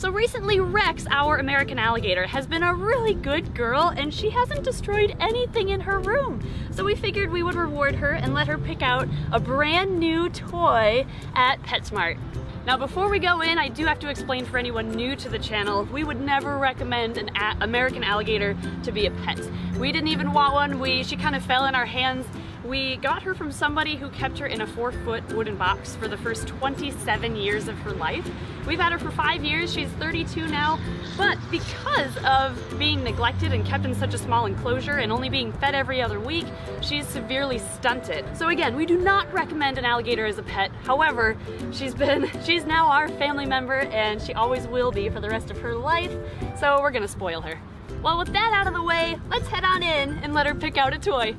So recently Rex, our American alligator, has been a really good girl and she hasn't destroyed anything in her room. So we figured we would reward her and let her pick out a brand new toy at PetSmart. Now before we go in, I do have to explain for anyone new to the channel, we would never recommend an American alligator to be a pet. We didn't even want one, we, she kind of fell in our hands we got her from somebody who kept her in a four foot wooden box for the first 27 years of her life. We've had her for five years, she's 32 now, but because of being neglected and kept in such a small enclosure and only being fed every other week, she's severely stunted. So again, we do not recommend an alligator as a pet. However, she's been, she's now our family member and she always will be for the rest of her life, so we're gonna spoil her. Well, with that out of the way, let's head on in and let her pick out a toy.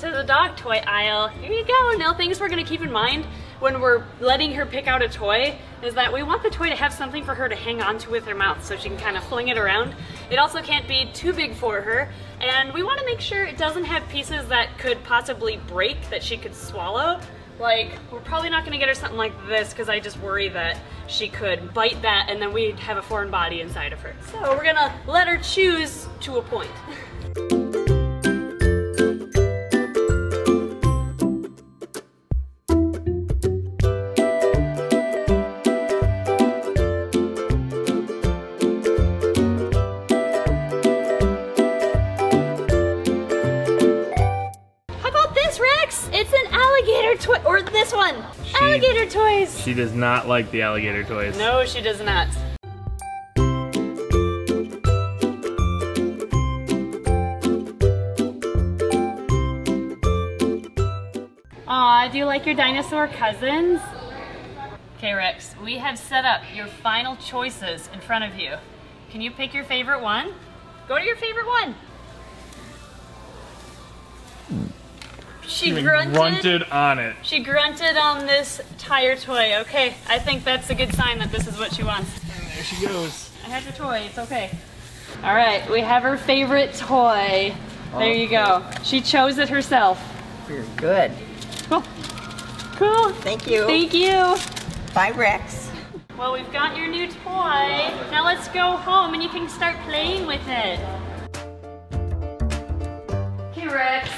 To the dog toy aisle. Here you go. Now things we're gonna keep in mind when we're letting her pick out a toy is that we want the toy to have something for her to hang on to with her mouth so she can kind of fling it around. It also can't be too big for her and we want to make sure it doesn't have pieces that could possibly break that she could swallow. Like, we're probably not gonna get her something like this because I just worry that she could bite that and then we'd have a foreign body inside of her. So we're gonna let her choose to a point. toy, or this one. She, alligator toys. She does not like the alligator toys. No, she does not. Aw, do you like your dinosaur cousins? Okay, Rex, we have set up your final choices in front of you. Can you pick your favorite one? Go to your favorite one. She grunted, grunted on it. She grunted on this tire toy. Okay, I think that's a good sign that this is what she wants. And there she goes. I have your toy, it's okay. All right, we have her favorite toy. There you go. She chose it herself. You're good. Cool. Cool. Thank you. Thank you. Bye, Rex. Well, we've got your new toy. Now let's go home and you can start playing with it. Okay, Rex.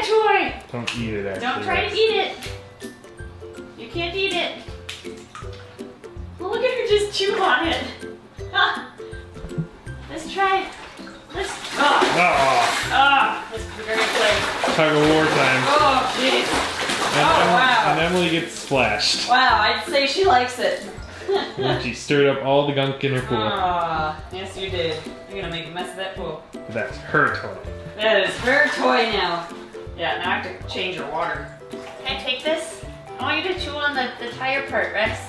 Get don't, that toy. Don't eat it, actually. Don't try to eat it. You can't eat it. Well, look at her just chew on it. Ah. Let's try. Let's. Oh. Oh. Ah. This is a very play. Tug of war time. Oh, jeez. And, oh, em wow. and Emily gets splashed. Wow, I'd say she likes it. and she stirred up all the gunk in her pool. Aw, yes you did. You're gonna make a mess of that pool. That's her toy. That is her toy now. Yeah, now I have to change your water. Can I take this? I want you to chew on the, the tire part, Rex.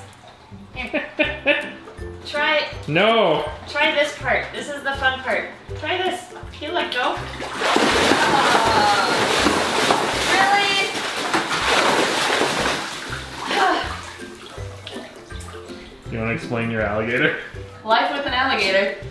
Here. Try it. No. Try this part. This is the fun part. Try this. Can you let go? really? You want to explain your alligator? Life with an alligator.